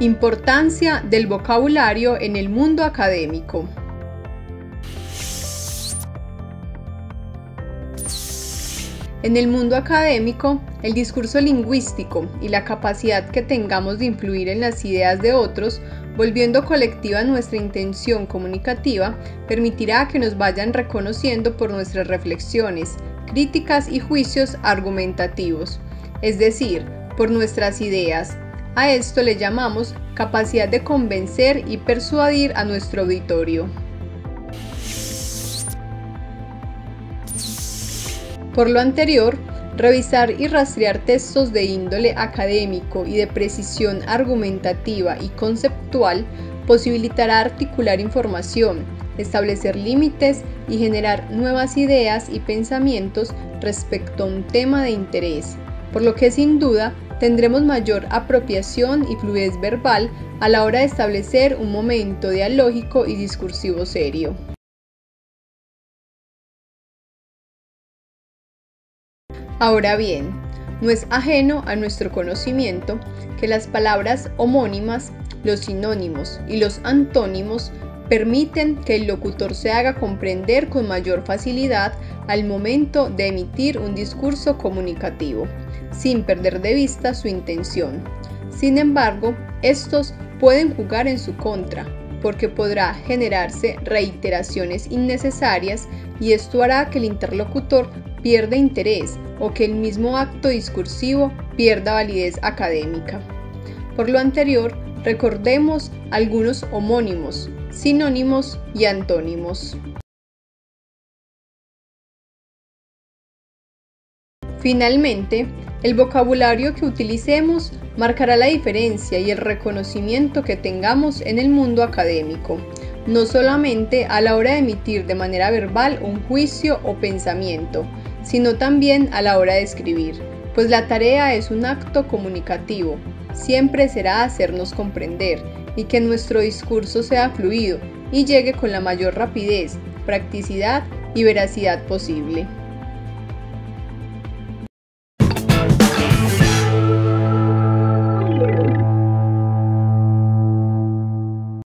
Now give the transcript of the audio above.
Importancia del vocabulario en el mundo académico. En el mundo académico, el discurso lingüístico y la capacidad que tengamos de influir en las ideas de otros, volviendo colectiva nuestra intención comunicativa, permitirá que nos vayan reconociendo por nuestras reflexiones, críticas y juicios argumentativos, es decir, por nuestras ideas, a esto le llamamos capacidad de convencer y persuadir a nuestro auditorio. Por lo anterior, revisar y rastrear textos de índole académico y de precisión argumentativa y conceptual posibilitará articular información, establecer límites y generar nuevas ideas y pensamientos respecto a un tema de interés, por lo que sin duda tendremos mayor apropiación y fluidez verbal a la hora de establecer un momento dialógico y discursivo serio. Ahora bien, no es ajeno a nuestro conocimiento que las palabras homónimas, los sinónimos y los antónimos permiten que el locutor se haga comprender con mayor facilidad al momento de emitir un discurso comunicativo sin perder de vista su intención. Sin embargo, estos pueden jugar en su contra, porque podrá generarse reiteraciones innecesarias y esto hará que el interlocutor pierda interés o que el mismo acto discursivo pierda validez académica. Por lo anterior, recordemos algunos homónimos, sinónimos y antónimos. Finalmente, el vocabulario que utilicemos marcará la diferencia y el reconocimiento que tengamos en el mundo académico, no solamente a la hora de emitir de manera verbal un juicio o pensamiento, sino también a la hora de escribir, pues la tarea es un acto comunicativo, siempre será hacernos comprender y que nuestro discurso sea fluido y llegue con la mayor rapidez, practicidad y veracidad posible.